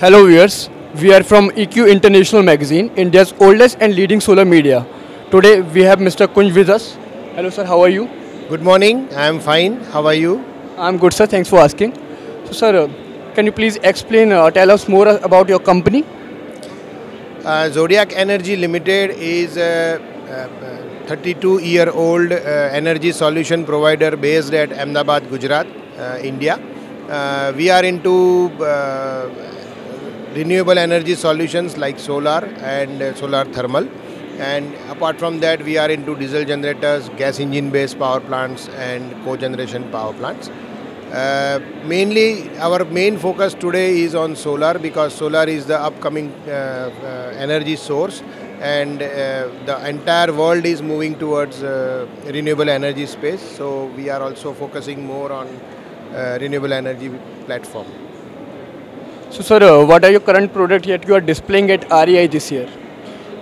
Hello viewers, we are from EQ International Magazine, India's oldest and leading solar media. Today we have Mr. Kunj with us. Hello sir, how are you? Good morning, I am fine. How are you? I'm good sir, thanks for asking. So sir, uh, can you please explain, uh, tell us more about your company? Uh, Zodiac Energy Limited is a 32 year old uh, energy solution provider based at Ahmedabad, Gujarat, uh, India. Uh, we are into renewable energy solutions like solar and uh, solar thermal. And apart from that we are into diesel generators gas engine based power plants and cogeneration power plants. Uh, mainly our main focus today is on solar because solar is the upcoming uh, uh energy source. And uh, the entire world is moving towards uh, renewable energy space. So we are also focusing more on renewable energy platform so, sir, uh, what are your current product yet you are displaying at REI this year?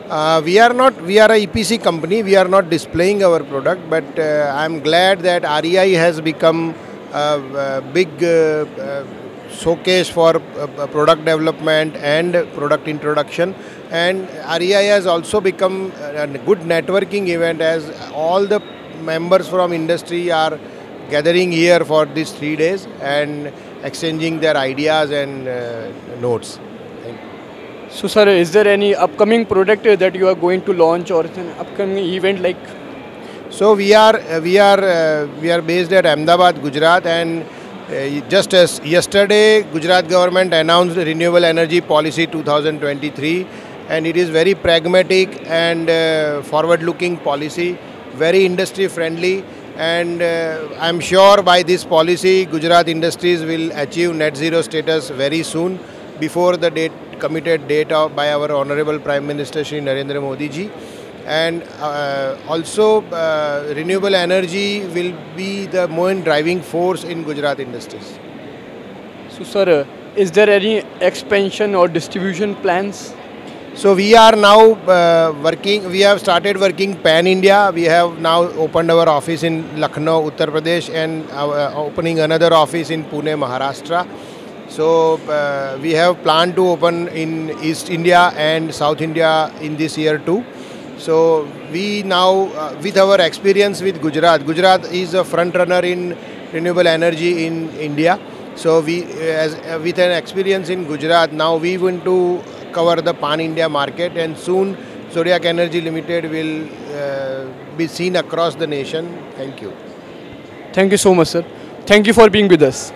Uh, we are not, we are a EPC company, we are not displaying our product, but uh, I am glad that REI has become a, a big uh, uh, showcase for uh, product development and product introduction. And REI has also become a good networking event as all the members from industry are gathering here for these three days and exchanging their ideas and uh, notes. So, sir, is there any upcoming product that you are going to launch or an upcoming event like? So we are uh, we are uh, we are based at Ahmedabad, Gujarat, and uh, just as yesterday, Gujarat government announced renewable energy policy 2023, and it is very pragmatic and uh, forward-looking policy, very industry friendly and uh, I'm sure by this policy Gujarat Industries will achieve net zero status very soon before the date committed date of, by our Honorable Prime Minister Shri Narendra Modi ji and uh, also uh, renewable energy will be the main driving force in Gujarat Industries. So sir, uh, is there any expansion or distribution plans so we are now uh, working, we have started working pan India. We have now opened our office in Lucknow, Uttar Pradesh and uh, opening another office in Pune, Maharashtra. So uh, we have planned to open in East India and South India in this year too. So we now, uh, with our experience with Gujarat, Gujarat is a front runner in renewable energy in India. So we, as with an experience in Gujarat, now we want to cover the pan-India market and soon Zodiac Energy Limited will uh, be seen across the nation. Thank you. Thank you so much, sir. Thank you for being with us.